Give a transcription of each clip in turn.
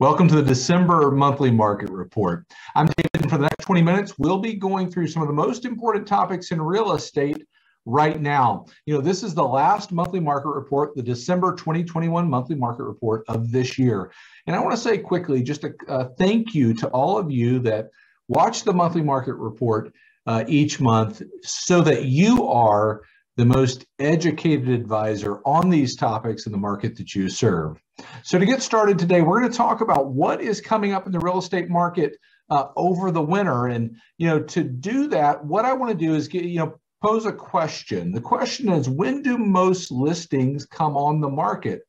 Welcome to the December monthly market report. I'm David. For the next 20 minutes, we'll be going through some of the most important topics in real estate right now. You know, this is the last monthly market report, the December 2021 monthly market report of this year. And I want to say quickly just a, a thank you to all of you that watch the monthly market report uh, each month so that you are the most educated advisor on these topics in the market that you serve. So to get started today, we're going to talk about what is coming up in the real estate market uh, over the winter. And, you know, to do that, what I want to do is get, you know, pose a question. The question is, when do most listings come on the market?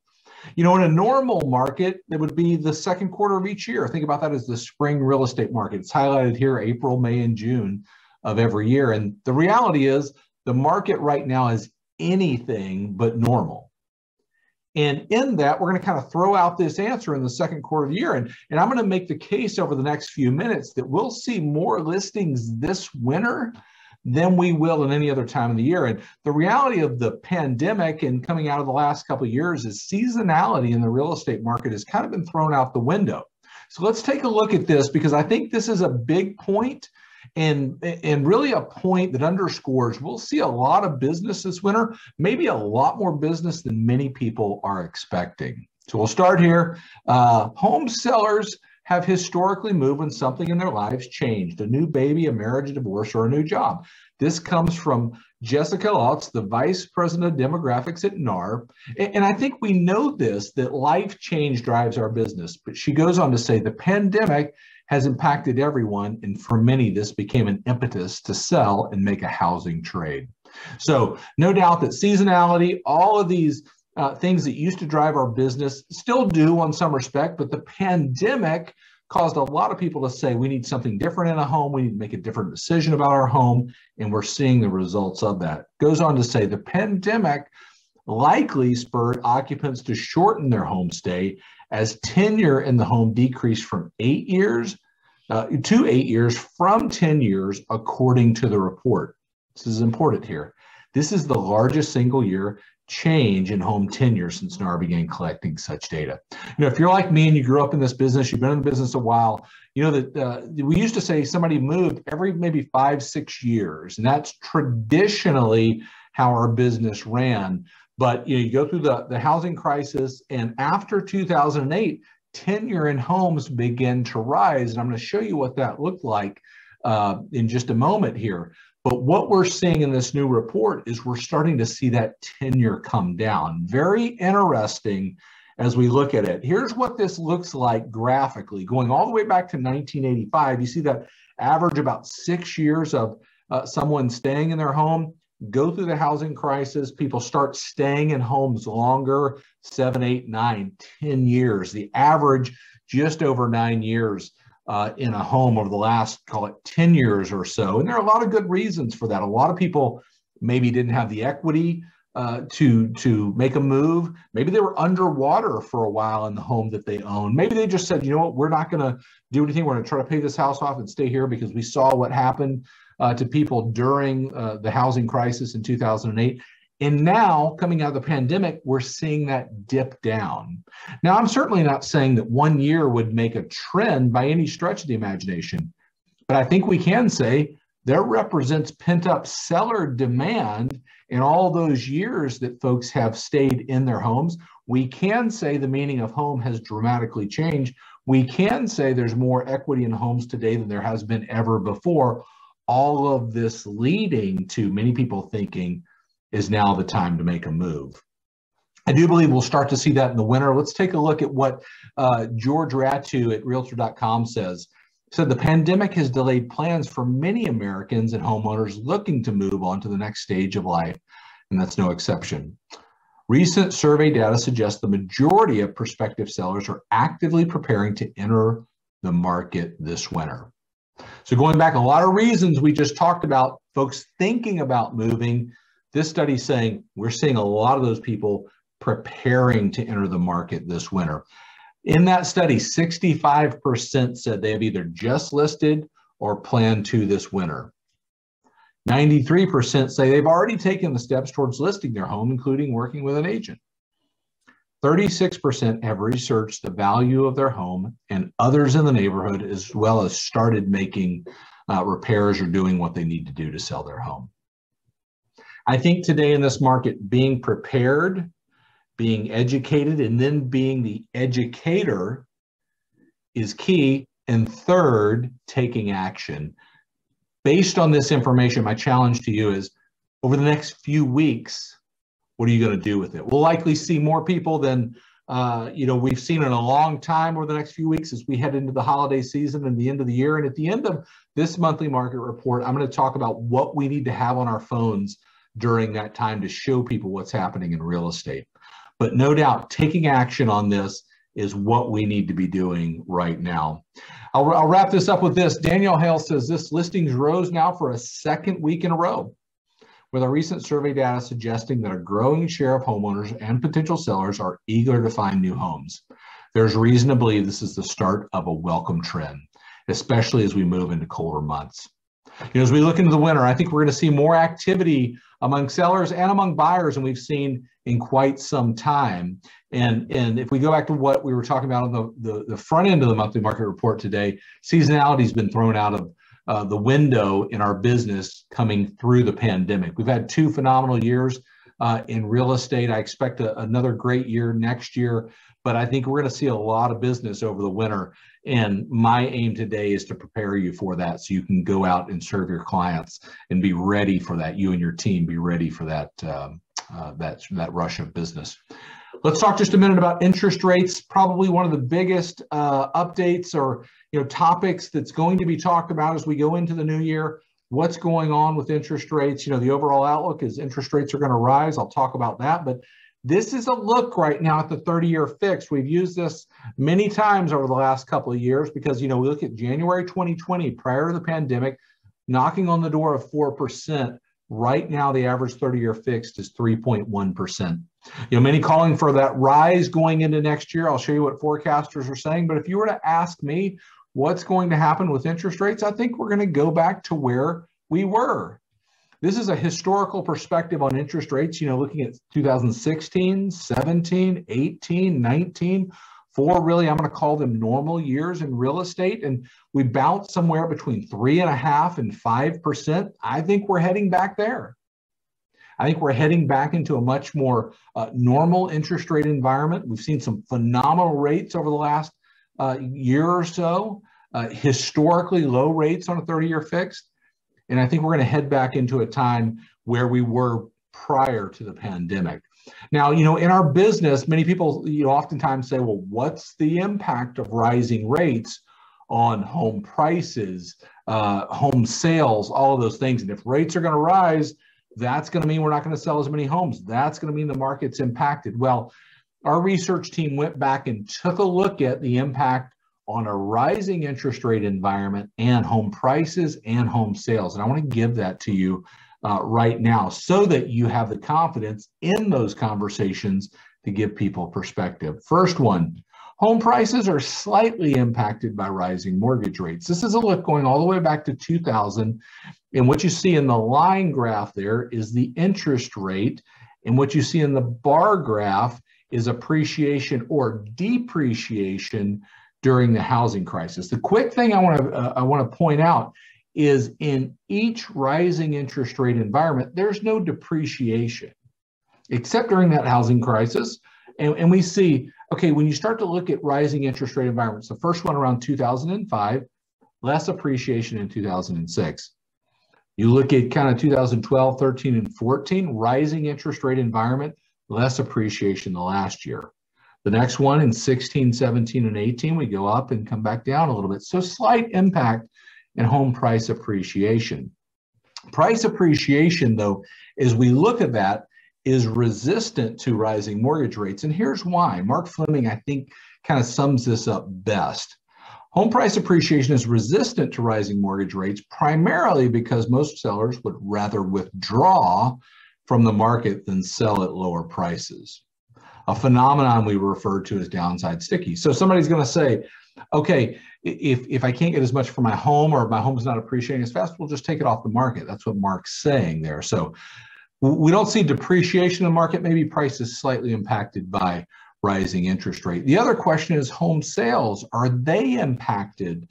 You know, in a normal market, it would be the second quarter of each year. Think about that as the spring real estate market. It's highlighted here April, May, and June of every year. And the reality is the market right now is anything but normal. And in that, we're going to kind of throw out this answer in the second quarter of the year. And, and I'm going to make the case over the next few minutes that we'll see more listings this winter than we will in any other time of the year. And the reality of the pandemic and coming out of the last couple of years is seasonality in the real estate market has kind of been thrown out the window. So let's take a look at this because I think this is a big point and and really a point that underscores we'll see a lot of business this winter, maybe a lot more business than many people are expecting. So we'll start here. Uh, home sellers have historically moved when something in their lives changed, a new baby, a marriage, a divorce, or a new job. This comes from Jessica Lautz, the Vice President of Demographics at NAR. And I think we know this, that life change drives our business. But she goes on to say the pandemic has impacted everyone, and for many, this became an impetus to sell and make a housing trade. So, no doubt that seasonality, all of these uh, things that used to drive our business still do on some respect, but the pandemic caused a lot of people to say we need something different in a home, we need to make a different decision about our home, and we're seeing the results of that. Goes on to say the pandemic likely spurred occupants to shorten their home stay as tenure in the home decreased from eight years uh, to eight years from 10 years, according to the report. This is important here. This is the largest single year change in home tenure since NAR began collecting such data. You know, if you're like me and you grew up in this business, you've been in the business a while, you know that uh, we used to say somebody moved every maybe five, six years, and that's traditionally how our business ran. But you know, you go through the, the housing crisis, and after 2008, tenure in homes began to rise. And I'm going to show you what that looked like uh, in just a moment here. But what we're seeing in this new report is we're starting to see that tenure come down. Very interesting as we look at it. Here's what this looks like graphically, going all the way back to 1985. You see that average about six years of uh, someone staying in their home go through the housing crisis. People start staying in homes longer seven, eight, nine, ten years. The average just over nine years uh, in a home over the last, call it 10 years or so. And there are a lot of good reasons for that. A lot of people maybe didn't have the equity uh, to to make a move. Maybe they were underwater for a while in the home that they own. Maybe they just said, you know what, we're not going to do anything. We're going to try to pay this house off and stay here because we saw what happened uh, to people during uh, the housing crisis in 2008. And now, coming out of the pandemic, we're seeing that dip down. Now, I'm certainly not saying that one year would make a trend by any stretch of the imagination, but I think we can say there represents pent up seller demand in all those years that folks have stayed in their homes. We can say the meaning of home has dramatically changed. We can say there's more equity in homes today than there has been ever before all of this leading to many people thinking is now the time to make a move. I do believe we'll start to see that in the winter. Let's take a look at what uh, George Ratiu at Realtor.com says. He said the pandemic has delayed plans for many Americans and homeowners looking to move on to the next stage of life, and that's no exception. Recent survey data suggests the majority of prospective sellers are actively preparing to enter the market this winter. So going back, a lot of reasons we just talked about folks thinking about moving. This study saying we're seeing a lot of those people preparing to enter the market this winter. In that study, 65% said they have either just listed or plan to this winter. 93% say they've already taken the steps towards listing their home, including working with an agent. 36% have researched the value of their home and others in the neighborhood, as well as started making uh, repairs or doing what they need to do to sell their home. I think today in this market, being prepared, being educated, and then being the educator is key. And third, taking action. Based on this information, my challenge to you is over the next few weeks, what are you going to do with it? We'll likely see more people than uh, you know we've seen in a long time over the next few weeks as we head into the holiday season and the end of the year. And at the end of this monthly market report, I'm going to talk about what we need to have on our phones during that time to show people what's happening in real estate. But no doubt, taking action on this is what we need to be doing right now. I'll, I'll wrap this up with this. Danielle Hale says this listings rose now for a second week in a row with our recent survey data suggesting that a growing share of homeowners and potential sellers are eager to find new homes. There's reason to believe this is the start of a welcome trend, especially as we move into colder months. You know, as we look into the winter, I think we're going to see more activity among sellers and among buyers than we've seen in quite some time. And, and if we go back to what we were talking about on the, the, the front end of the monthly market report today, seasonality has been thrown out of uh, the window in our business coming through the pandemic. We've had two phenomenal years uh, in real estate. I expect a, another great year next year, but I think we're going to see a lot of business over the winter. And my aim today is to prepare you for that so you can go out and serve your clients and be ready for that. You and your team be ready for that, um, uh, that, that rush of business. Let's talk just a minute about interest rates. Probably one of the biggest uh, updates or you know topics that's going to be talked about as we go into the new year. What's going on with interest rates? You know, the overall outlook is interest rates are going to rise. I'll talk about that, but this is a look right now at the 30-year fix. We've used this many times over the last couple of years because you know we look at January 2020 prior to the pandemic, knocking on the door of four percent. Right now, the average 30-year fixed is 3.1 percent. You know, many calling for that rise going into next year. I'll show you what forecasters are saying. But if you were to ask me what's going to happen with interest rates, I think we're going to go back to where we were. This is a historical perspective on interest rates, you know, looking at 2016, 17, 18, 19, four really, I'm going to call them normal years in real estate. And we bounced somewhere between three and a half and 5%. I think we're heading back there. I think we're heading back into a much more uh, normal interest rate environment. We've seen some phenomenal rates over the last uh, year or so, uh, historically low rates on a 30 year fixed. And I think we're going to head back into a time where we were prior to the pandemic. Now, you know, in our business, many people, you know, oftentimes say, well, what's the impact of rising rates on home prices, uh, home sales, all of those things? And if rates are going to rise, that's going to mean we're not going to sell as many homes. That's going to mean the market's impacted. Well, our research team went back and took a look at the impact on a rising interest rate environment and home prices and home sales. And I want to give that to you uh, right now so that you have the confidence in those conversations to give people perspective. First one, home prices are slightly impacted by rising mortgage rates. This is a look going all the way back to 2000 and what you see in the line graph there is the interest rate. And what you see in the bar graph is appreciation or depreciation during the housing crisis. The quick thing I want to uh, I want to point out is in each rising interest rate environment, there's no depreciation, except during that housing crisis. And, and we see, okay, when you start to look at rising interest rate environments, the first one around 2005, less appreciation in 2006. You look at kind of 2012, 13, and 14, rising interest rate environment, less appreciation the last year. The next one in 16, 17, and 18, we go up and come back down a little bit. So slight impact in home price appreciation. Price appreciation, though, as we look at that, is resistant to rising mortgage rates. And here's why. Mark Fleming, I think, kind of sums this up best. Home price appreciation is resistant to rising mortgage rates primarily because most sellers would rather withdraw from the market than sell at lower prices. A phenomenon we refer to as downside sticky. So somebody's going to say, okay, if, if I can't get as much for my home or my home's not appreciating as fast, we'll just take it off the market. That's what Mark's saying there. So we don't see depreciation in the market. Maybe price is slightly impacted by rising interest rate. The other question is home sales. Are they impacted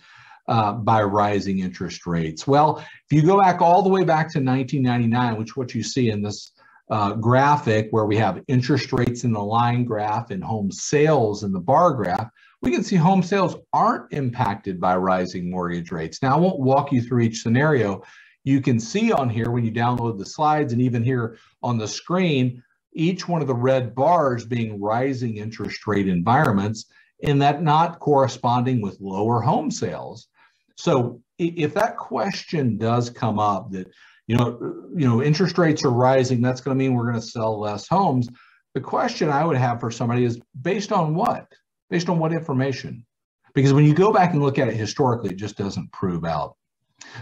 uh, by rising interest rates? Well, if you go back all the way back to 1999, which what you see in this uh, graphic where we have interest rates in the line graph and home sales in the bar graph, we can see home sales aren't impacted by rising mortgage rates. Now, I won't walk you through each scenario. You can see on here when you download the slides and even here on the screen, each one of the red bars being rising interest rate environments and that not corresponding with lower home sales. So if that question does come up that, you know, you know, interest rates are rising, that's going to mean we're going to sell less homes. The question I would have for somebody is based on what? Based on what information? Because when you go back and look at it historically, it just doesn't prove out.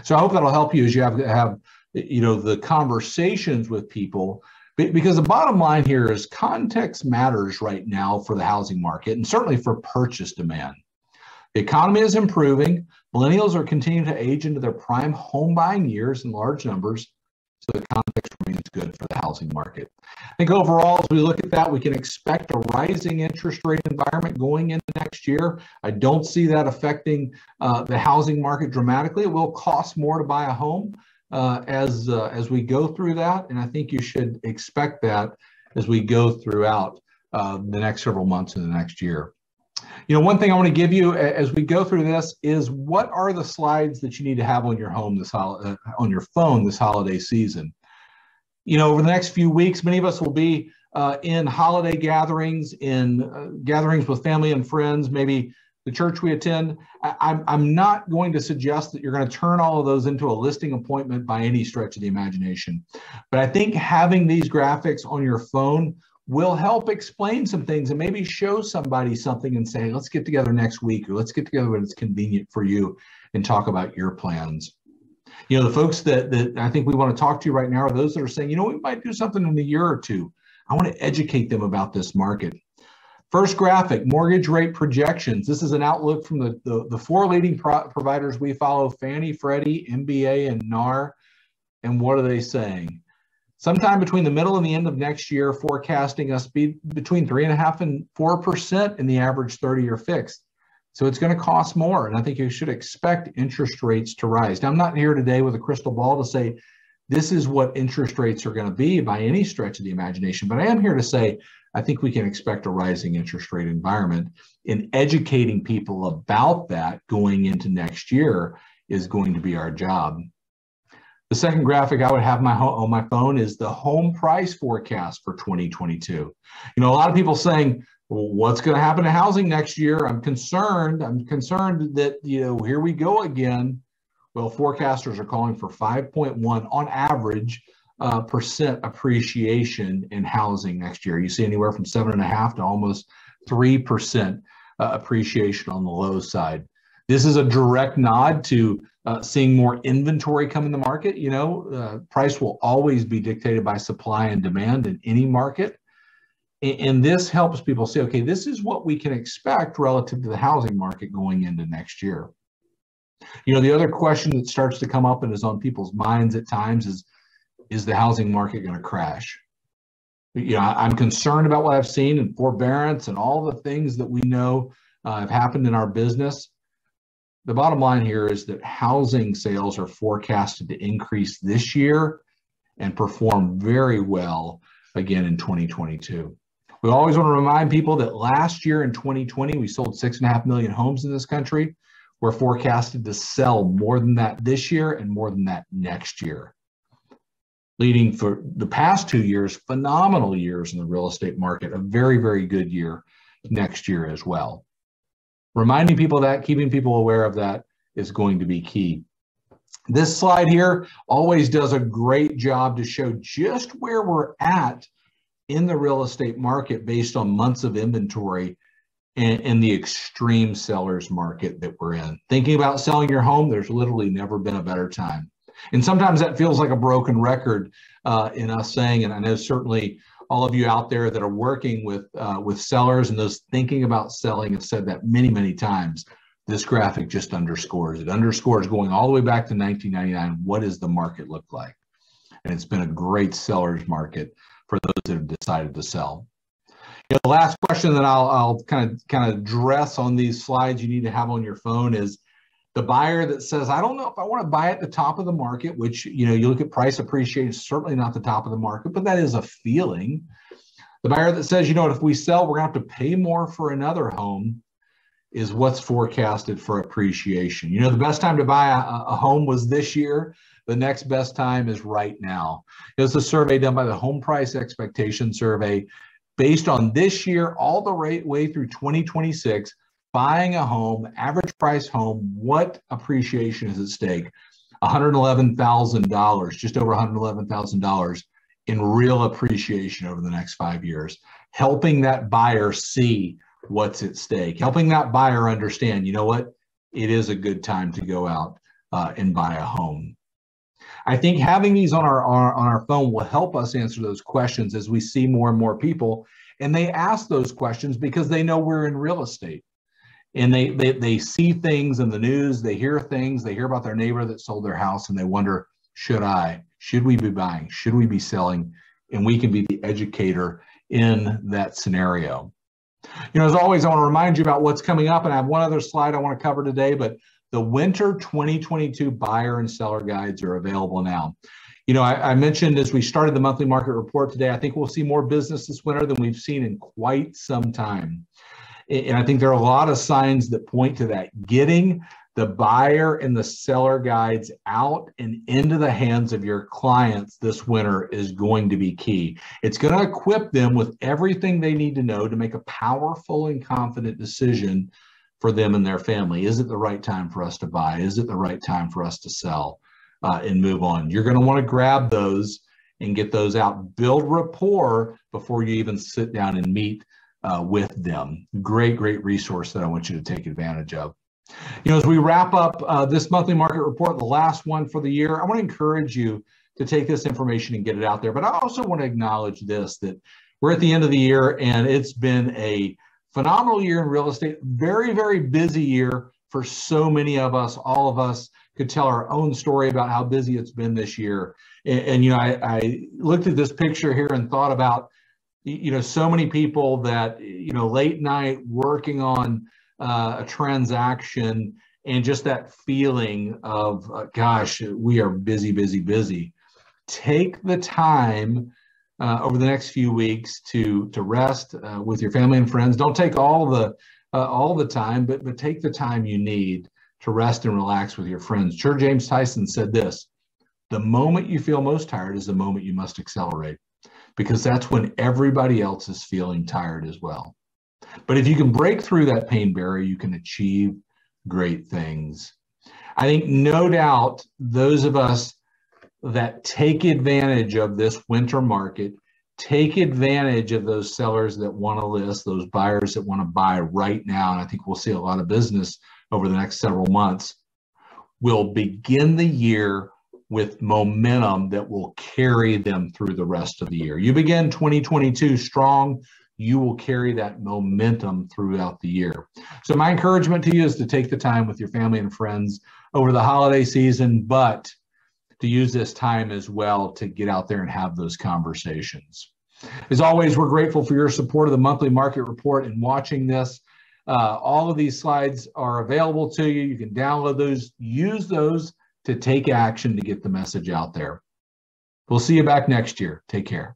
So I hope that'll help you as you have to have you know the conversations with people because the bottom line here is context matters right now for the housing market and certainly for purchase demand. The economy is improving. Millennials are continuing to age into their prime home buying years in large numbers. The context remains good for the housing market. I think overall, as we look at that, we can expect a rising interest rate environment going into next year. I don't see that affecting uh, the housing market dramatically. It will cost more to buy a home, uh, as uh, as we go through that, and I think you should expect that as we go throughout uh, the next several months in the next year. You know, one thing I want to give you as we go through this is what are the slides that you need to have on your home this uh, on your phone this holiday season. You know, over the next few weeks, many of us will be uh, in holiday gatherings, in uh, gatherings with family and friends, maybe the church we attend. I, I'm, I'm not going to suggest that you're going to turn all of those into a listing appointment by any stretch of the imagination. But I think having these graphics on your phone will help explain some things and maybe show somebody something and say, let's get together next week or let's get together when it's convenient for you and talk about your plans. You know, the folks that, that I think we want to talk to right now are those that are saying, you know, we might do something in a year or two. I want to educate them about this market. First graphic, mortgage rate projections. This is an outlook from the, the, the four leading pro providers we follow, Fannie, Freddie, MBA, and NAR. And what are they saying? Sometime between the middle and the end of next year, forecasting us be between three and a half and four percent in the average 30-year fixed. So it's going to cost more. And I think you should expect interest rates to rise. Now, I'm not here today with a crystal ball to say this is what interest rates are going to be by any stretch of the imagination, but I am here to say I think we can expect a rising interest rate environment. In educating people about that going into next year is going to be our job. The second graphic I would have my on my phone is the home price forecast for 2022. You know, a lot of people saying, well, what's going to happen to housing next year? I'm concerned. I'm concerned that, you know, here we go again. Well, forecasters are calling for 5.1 on average uh, percent appreciation in housing next year. You see anywhere from seven and a half to almost three percent uh, appreciation on the low side. This is a direct nod to uh, seeing more inventory come in the market. You know, uh, price will always be dictated by supply and demand in any market. And, and this helps people say, okay, this is what we can expect relative to the housing market going into next year. You know, the other question that starts to come up and is on people's minds at times is, is the housing market going to crash? You know, I'm concerned about what I've seen and forbearance and all the things that we know uh, have happened in our business. The bottom line here is that housing sales are forecasted to increase this year and perform very well again in 2022. We always want to remind people that last year in 2020, we sold six and a half million homes in this country. We're forecasted to sell more than that this year and more than that next year leading for the past two years, phenomenal years in the real estate market, a very, very good year next year as well. Reminding people that, keeping people aware of that is going to be key. This slide here always does a great job to show just where we're at in the real estate market based on months of inventory and, and, the extreme sellers market that we're in. Thinking about selling your home, there's literally never been a better time. And sometimes that feels like a broken record uh, in us saying, and I know certainly all of you out there that are working with uh, with sellers and those thinking about selling have said that many, many times. This graphic just underscores it. Underscores going all the way back to 1999. What does the market look like? And it's been a great seller's market for those that have decided to sell. You know, the last question that I'll, I'll kind of kind of address on these slides you need to have on your phone is the buyer that says, I don't know if I want to buy at the top of the market, which, you know, you look at price appreciation, certainly not the top of the market, but that is a feeling. The buyer that says, you know what, if we sell, we're going to have to pay more for another home is what's forecasted for appreciation. You know, the best time to buy a, a home was this year. The next best time is right now. It's a survey done by the Home Price Expectation Survey. Based on this year, all the right way through 2026, buying a home, average price home, what appreciation is at stake? $111,000, just over $111,000 in real appreciation over the next five years, helping that buyer see what's at stake, helping that buyer understand, you know what, it is a good time to go out uh, and buy a home. I think having these on our, our, on our phone will help us answer those questions as we see more and more people. And they ask those questions because they know we're in real estate. And they, they, they see things in the news, they hear things, they hear about their neighbor that sold their house, and they wonder, should I? Should we be buying? Should we be selling? And we can be the educator in that scenario. You know, as always, I want to remind you about what's coming up, and I have one other slide I want to cover today, but the winter 2022 buyer and seller guides are available now. You know, I, I, mentioned as we started the monthly market report today, I think we'll see more business this winter than we've seen in quite some time. And I think there are a lot of signs that point to that. Getting the buyer and the seller guides out and into the hands of your clients this winter is going to be key. It's going to equip them with everything they need to know to make a powerful and confident decision for them and their family. Is it the right time for us to buy? Is it the right time for us to sell uh, and move on? You're going to want to grab those and get those out. Build rapport before you even sit down and meet uh, with them. Great, great resource that I want you to take advantage of. You know, as we wrap up uh, this monthly market report, the last one for the year, I want to encourage you to take this information and get it out there. But I also want to acknowledge this that we're at the end of the year and it's been a phenomenal year in real estate, very, very busy year for so many of us. All of us could tell our own story about how busy it's been this year. And, and you know, I, I looked at this picture here and thought about, you know, so many people that, you know, late night working on uh, a transaction and just that feeling of uh, gosh we are busy busy busy. Take the time uh, over the next few weeks to to rest uh, with your family and friends. Don't take all the uh, all the time but but take the time you need to rest and relax with your friends. Sure James Dyson said this the moment you feel most tired is the moment you must accelerate because that's when everybody else is feeling tired as well but if you can break through that pain barrier, you can achieve great things. I think no doubt those of us that take advantage of this winter market, take advantage of those sellers that want to list, those buyers that want to buy right now, and I think we'll see a lot of business over the next several months, will begin the year with momentum that will carry them through the rest of the year. You begin 2022 strong, you will carry that momentum throughout the year. So, my encouragement to you is to take the time with your family and friends over the holiday season, but to use this time as well to get out there and have those conversations. As always, we're grateful for your support of the monthly market report and watching this. Uh, all of these slides are available to you. You can download those, use those to take action to get the message out there. We'll see you back next year. Take care.